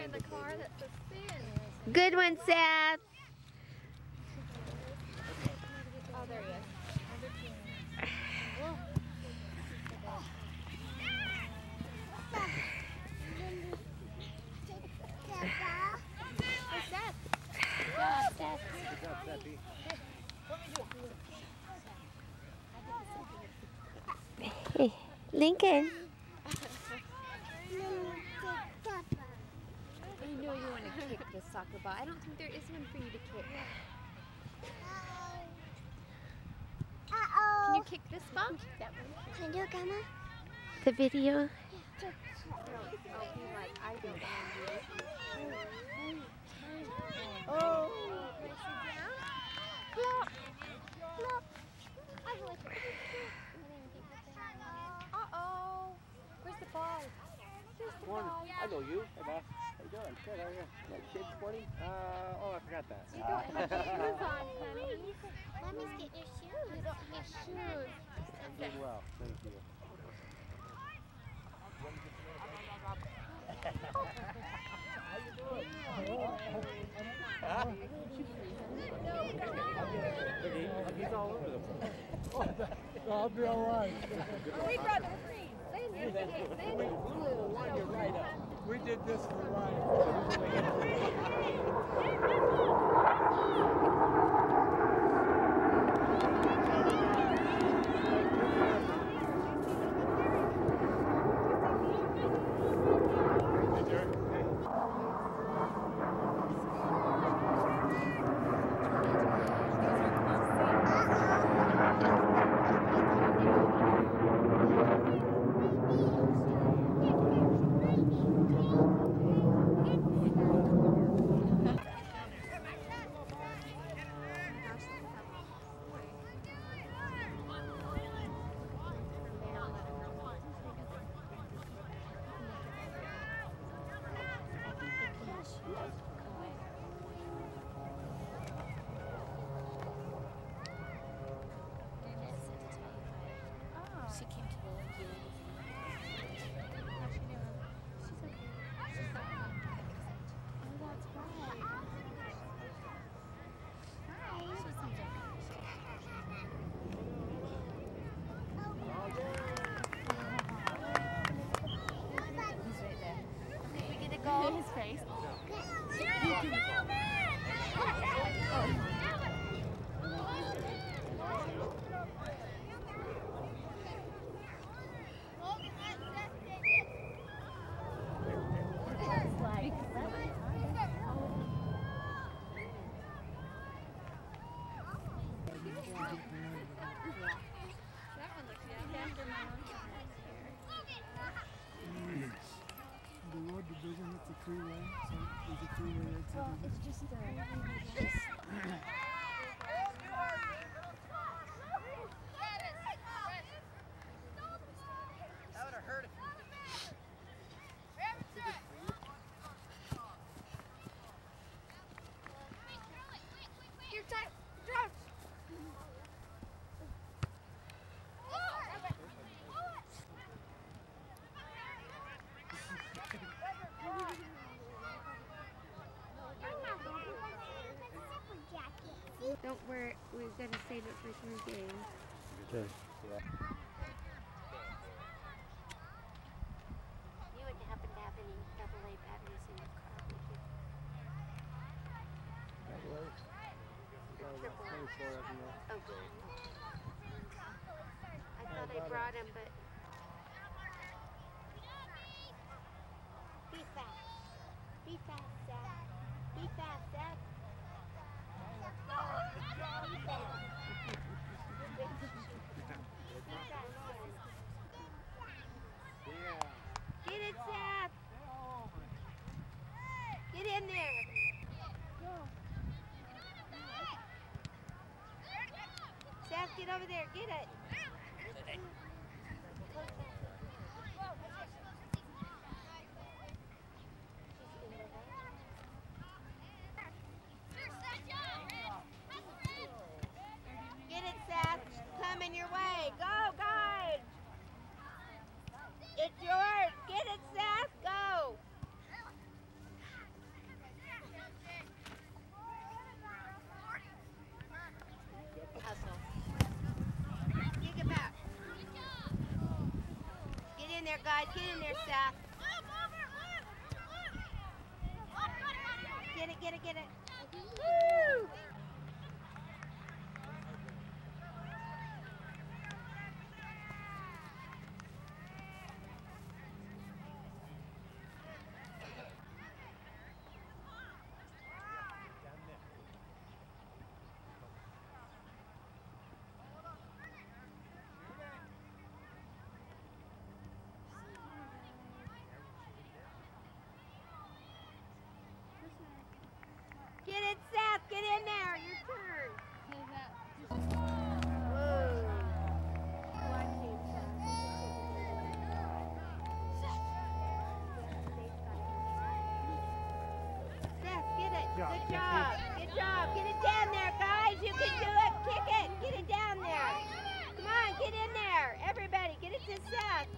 find the car. Good one, Seth. Oh, there he is. What's that? God, Seth. Good job, Sethy. Hey, Lincoln. I know you want to kick the soccer ball. I don't think there is one for you to kick. Uh-oh. Can you kick this ball? That one? Can I do Grandma? The video. Oh, he like, I don't Oh. Uh-oh. Where's the ball? Where's the Morning. ball? I know you. Hey, boss. How you doing? Good. How are you? You got sporting? Uh, oh, I forgot that. You don't have shoes on, honey. Mommy's getting your shoes. You don't have shoes. I'm Doing well. Thank you. How Look, he- he's all over the place. I'll be all right. We brought the green. Then you then blue. So We did this for Ryan. She came to the We get to go in his face. The it's a freeway, so there's a exit. Well, it's just uh, Don't worry, we've got to save it for some games. Okay. Yeah. You wouldn't happen to have any double A batteries in your car, would you? That works. Got about 24 of them there. Oh, good. I thought I brought them, but. Be fast. Be fast, Zach. Be fast, Zach. Be fast. Be fast. Yeah. Get it, Seth. Get in there. Get over there. Get it. Get it, Seth. Coming your way. Go, guys. It's yours. Get it, Seth. Go. There, guys. Get in there, Seth. Get it, get it, get it. Woo! Get it, Seth. Get in there. Your turn. Whoa. Seth, get it. Good job. Good job. Get it down there, guys. You can do it. Kick it. Get it down there. Come on, get in there. Everybody, get it to Seth.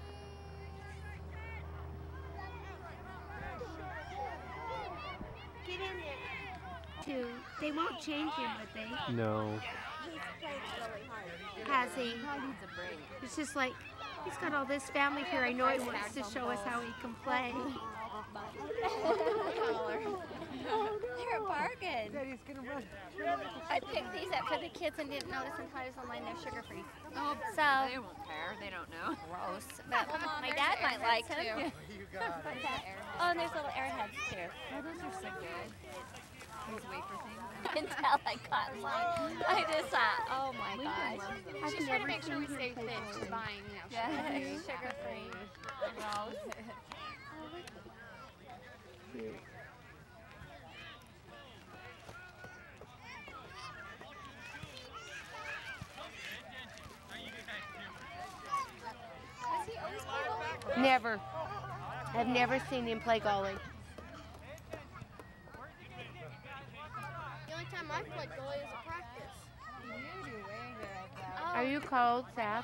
Get in there. Two. They won't change him, would they? No. He's playing really hard. Has he? It's just like he's got all this family here. I know he wants to show us how he can play. They're a bargain. I picked these up for the kids and didn't notice until I was online they're sugar free. Oh, So they won't care. They don't know. gross. But my dad might like them. Oh, and there's little airheads too. Oh, those are so good. Those wafer things. Until I got in line. I just thought, oh my gosh. I've She's trying to make sure we stay him fit. She's bowling. buying, you know, Yeah, sugar free. Gross. Has he always played bowling? Never. I've never seen him play goalie. The only time I've played goalie is a practice. Are you cold, Seth?